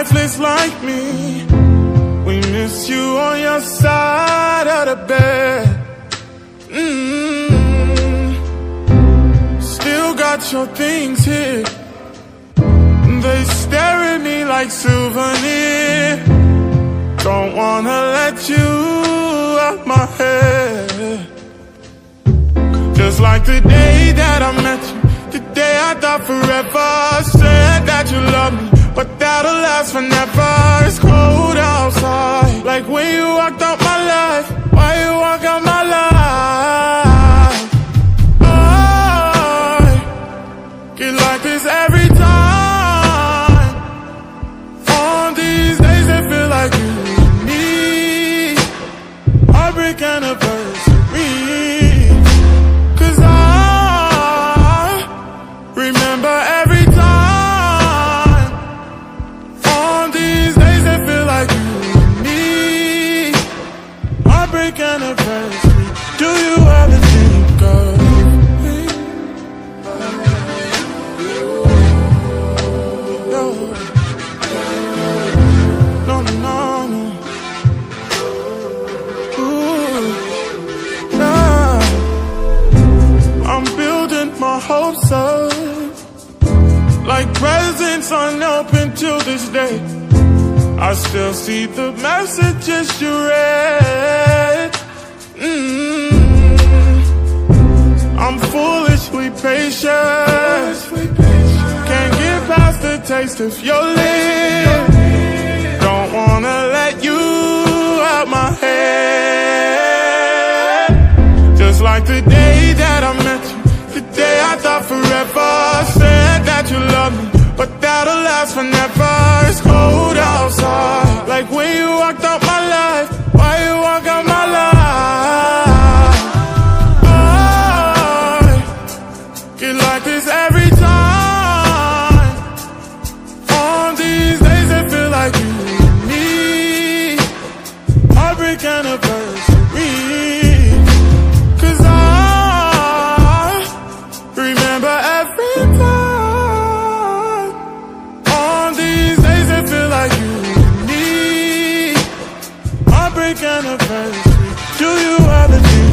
lifeless like me. We miss you on your side of the bed. Mm. Still got your things here. They stare at me like souvenir. Don't wanna let you out my head. Just like the day that I met you, the day I thought forever. Said that you love me, but that'll last forever. It's cold outside, like when you walked out my life. Why you walk out my life? I get like this every time. On these days, it feel like you and me. Heartbreak anniversary. Heartbreak anniversary. Do you ever think of me? No. No, no, no. Ooh, nah. I'm building my hopes up like presents unopened till this day. I still see the messages you read. Mm. I'm foolishly patient. Can't get past the taste of your lips. Don't wanna let you out my head. Just like the day that I met you, the day I thought forever. Said that you love me, gotta last forever. it's cold outside Like when you walked out my life, why you walk out my life? I get like this every time On these days I feel like you need me Heartbreak and a anniversary. Do you have a think?